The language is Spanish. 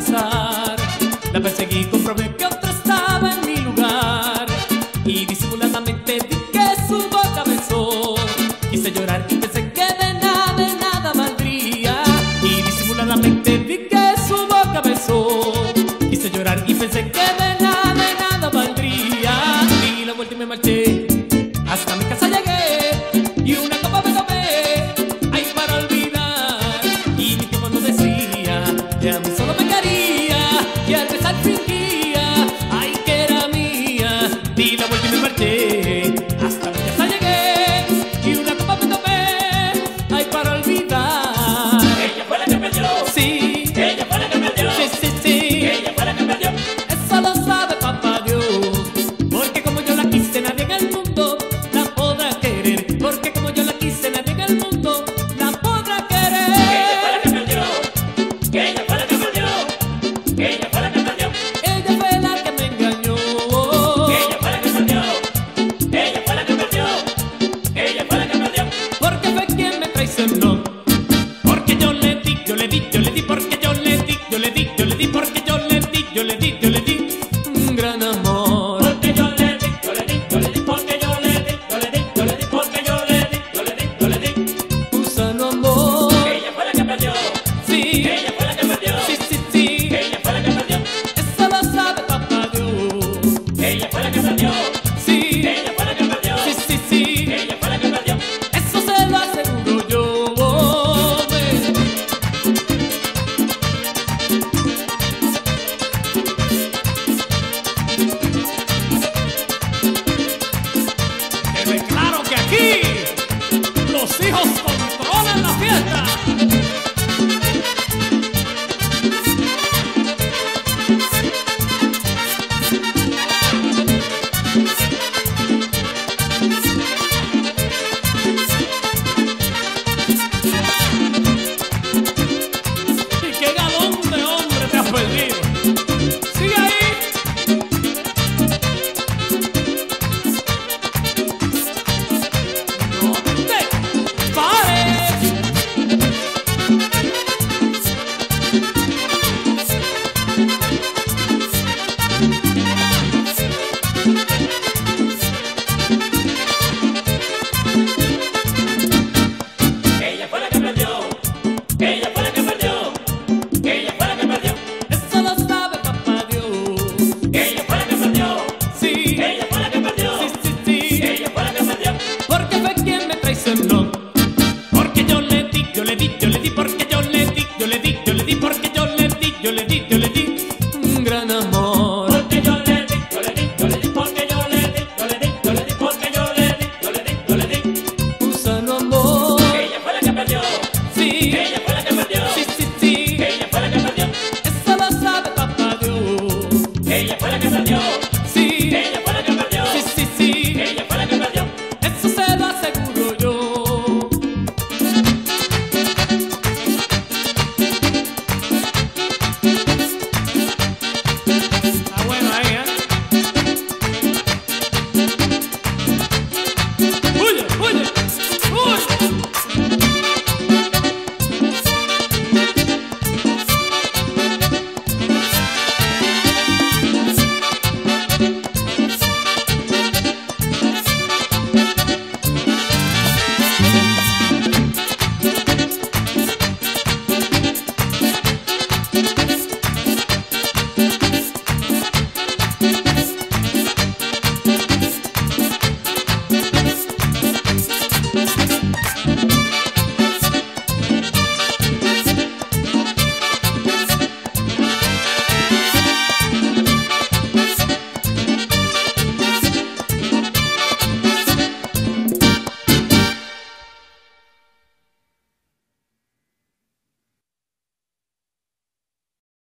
pasar. La perseguí con problemas I drink. diddle diddle diddle hijos. Ella fue la que salió.